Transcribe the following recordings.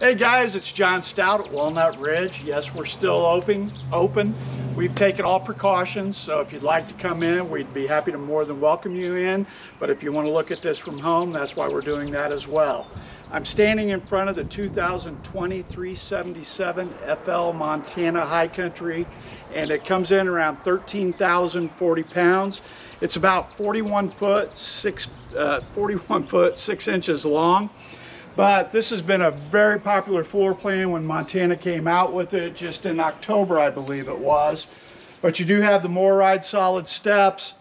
Hey guys, it's John Stout at Walnut Ridge. Yes, we're still open. Open. We've taken all precautions, so if you'd like to come in, we'd be happy to more than welcome you in. But if you want to look at this from home, that's why we're doing that as well. I'm standing in front of the 2020 377 FL Montana High Country, and it comes in around 13,040 pounds. It's about 41 foot, six, uh, 41 foot, six inches long. But this has been a very popular floor plan when Montana came out with it just in October, I believe it was. But you do have the MORryde solid steps.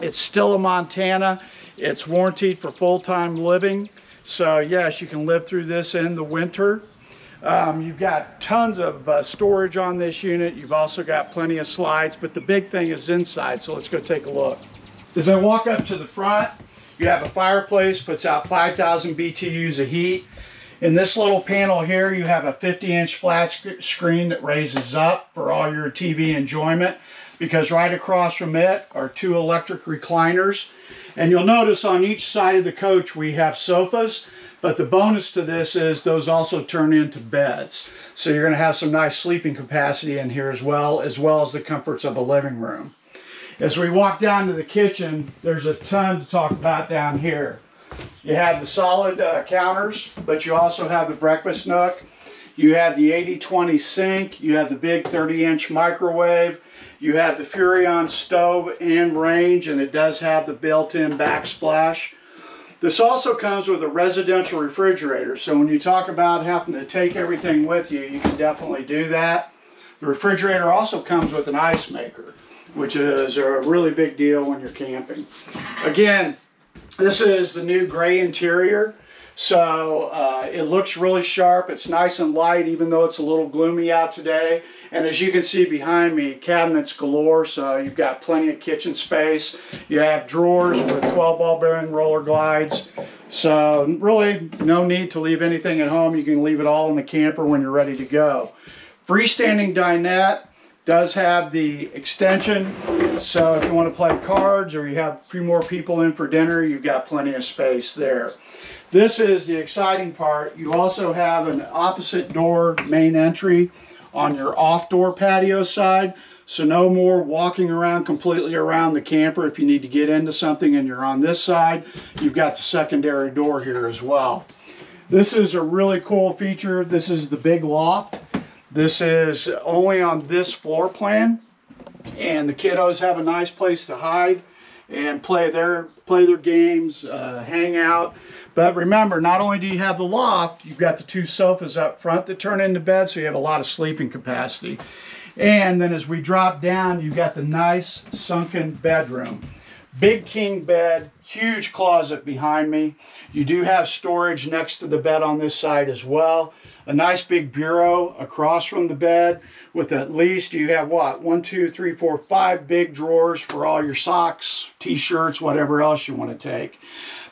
It's still a Montana. It's warranted for full-time living. So yes, you can live through this in the winter. Um, you've got tons of uh, storage on this unit. You've also got plenty of slides, but the big thing is inside. So let's go take a look. As I walk up to the front, you have a fireplace, puts out 5,000 BTUs of heat. In this little panel here, you have a 50 inch flat sc screen that raises up for all your TV enjoyment because right across from it are two electric recliners. And you'll notice on each side of the coach we have sofas, but the bonus to this is those also turn into beds. So you're gonna have some nice sleeping capacity in here as well, as well as the comforts of a living room. As we walk down to the kitchen, there's a ton to talk about down here. You have the solid uh, counters, but you also have the breakfast nook. You have the 80-20 sink. You have the big 30-inch microwave. You have the Furrion stove and range, and it does have the built-in backsplash. This also comes with a residential refrigerator, so when you talk about having to take everything with you, you can definitely do that. The refrigerator also comes with an ice maker which is a really big deal when you're camping. Again, this is the new gray interior. So uh, it looks really sharp. It's nice and light, even though it's a little gloomy out today. And as you can see behind me, cabinets galore. So you've got plenty of kitchen space. You have drawers with 12 ball bearing roller glides. So really no need to leave anything at home. You can leave it all in the camper when you're ready to go. Freestanding dinette does have the extension. So if you want to play cards or you have a few more people in for dinner you've got plenty of space there. This is the exciting part. You also have an opposite door main entry on your off door patio side. So no more walking around completely around the camper if you need to get into something and you're on this side. You've got the secondary door here as well. This is a really cool feature. This is the big loft this is only on this floor plan and the kiddos have a nice place to hide and play their play their games, uh, hang out. But remember, not only do you have the loft, you've got the two sofas up front that turn into beds, so you have a lot of sleeping capacity. And then as we drop down, you've got the nice sunken bedroom. Big king bed, huge closet behind me. You do have storage next to the bed on this side as well. A nice big bureau across from the bed with at least, you have what, one, two, three, four, five big drawers for all your socks, t-shirts, whatever else you want to take.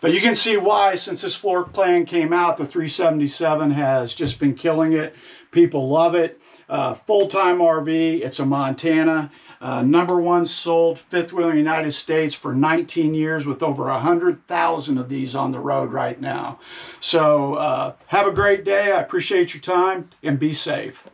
But you can see why, since this floor plan came out, the 377 has just been killing it. People love it. Uh, Full-time RV, it's a Montana. Uh, number one sold fifth wheel in the United States for 19 years with over 100,000 of these on the road right now. So uh, have a great day. I appreciate your time and be safe.